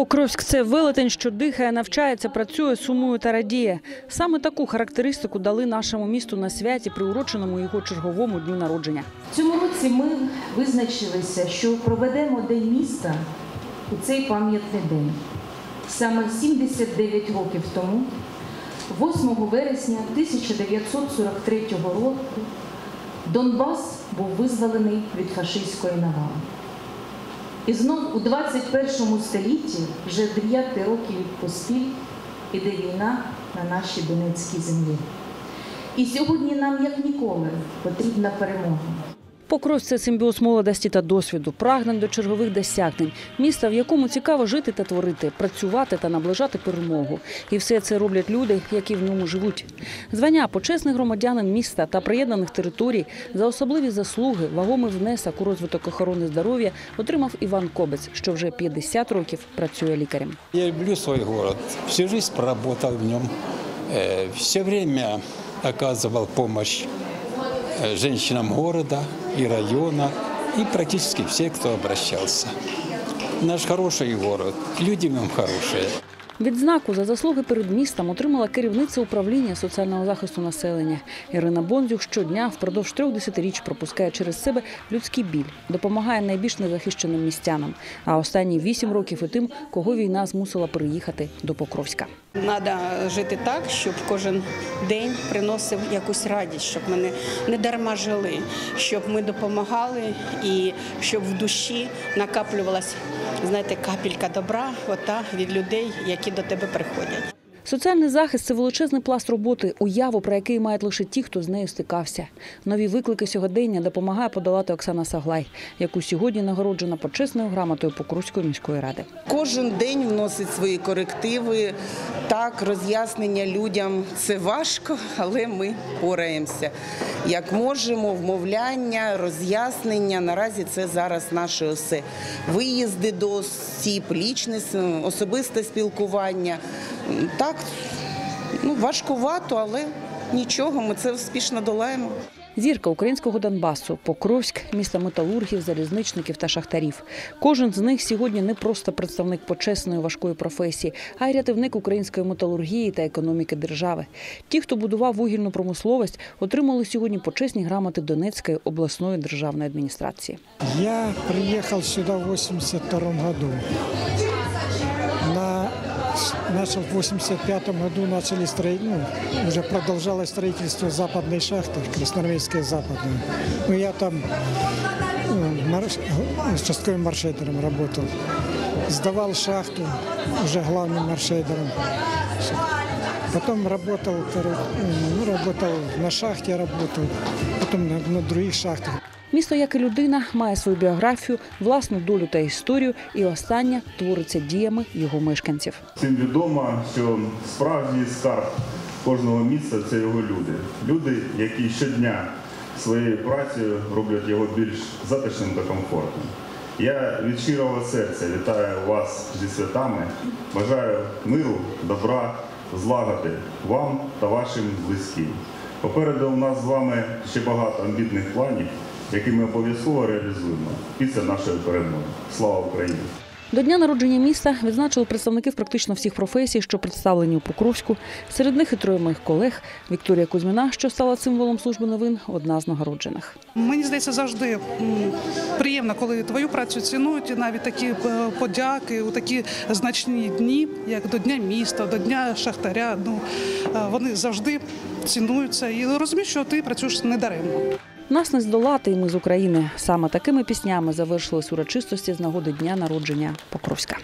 Покровськ це велетень, що дихає, навчається, працює, сумує та радіє. Саме таку характеристику дали нашому місту на святі, приуроченому його черговому дню народження. Цьому році ми визначилися, що проведемо День міста у цей пам'ятний день. Саме 79 років тому, 8 вересня 1943 року, Донбас був визволений від фашистської навали. І знов у 21 столітті, вже 9 років поспіль, іде війна на нашій Донецькій землі. І сьогодні нам, як ніколи, потрібна перемога. Покровськ – це симбіоз молодості та досвіду, прагнень до чергових досягнень, міста, в якому цікаво жити та творити, працювати та наближати перемогу. І все це роблять люди, які в ньому живуть. Звання почесний громадянин міста та приєднаних територій за особливі заслуги, вагомий внесок у розвиток охорони здоров'я отримав Іван Кобець, що вже 50 років працює лікарем. Я люблю свой город. Всю жизнь проработал в нем. Э, Все время оказывал помощь э, женщинам города и района, и практически все, кто обращался. Наш хороший город, люди в нем хорошие. Відзнаку за заслуги перед містом отримала керівниця управління соціального захисту населення. Ірина Бонзюк щодня впродовж трьох десятиріч пропускає через себе людський біль, допомагає найбільш незахищеним містянам. А останні вісім років і тим, кого війна змусила переїхати до Покровська. Треба жити так, щоб кожен день приносив якусь радість, щоб ми не, дарма жили, щоб ми допомагали і щоб в душі накаплювалась, знаєте, капелька добра, ота від людей, які до тебе приходять. Соціальний захист це величезний пласт роботи, уяву, про який мають лише ті, хто з нею стикався. Нові виклики сьогодення допомагає подолати Оксана Саглай, яку сьогодні нагороджена почесною грамотою Покровської міської ради. Кожен день вносить свої корективи. Так, роз'яснення людям це важко, але ми пораємося. Як можемо, вмовляння, роз'яснення. Наразі це зараз наше усе. Виїзди до осіб, особисте спілкування. Так, ну важкувато, але нічого, ми це успішно долаємо. Зірка українського Донбасу, Покровськ, місто металургів, залізничників та шахтарів. Кожен з них сьогодні не просто представник почесної важкої професії, а й рятівник української металургії та економіки держави. Ті, хто будував вугільну промисловість, отримали сьогодні почесні грамоти Донецької обласної державної адміністрації. Я приехал сюда в 82 году На, начал в 85 году начали строить, ну, уже продолжалось строительство западной шахты, Красноармейская западная. Ну, я там ну, марш, участковым маршейдером работал. Сдавал шахту, уже главным маршейдером. Потом работал, короче, ну, работал на шахте, работал, потом на, на других шахтах. Місто, як і людина, має свою біографію, власну долю та історію, і остання твориться діями його мешканців. Всім відомо, що справжній скарб кожного міста це його люди. Люди, які щодня своєю працею роблять його більш затишним та комфортним. Я від щирого серця вітаю вас зі святами. Бажаю миру, добра, злагоди вам та вашим близьким. Попереду у нас з вами ще багато амбітних планів, які ми обов'язково реалізуємо після нашої перемоги. Слава Україні! До дня народження міста відзначили представників практично всіх професій, що представлені у Покровську. Серед них і троє моїх колег. Вікторія Кузьміна, що стала символом служби новин, одна з нагороджених. Мені здається, завжди приємно, коли твою працю цінують, і навіть такі е, подяки у такі значні дні, як до Дня міста, до Дня Шахтаря. Ну е, вони завжди цінуються і розуміють, що ти працюєш недаремно. Нас не здолати, і ми з України. Саме такими піснями завершились урочистості з нагоди дня народження Покровська.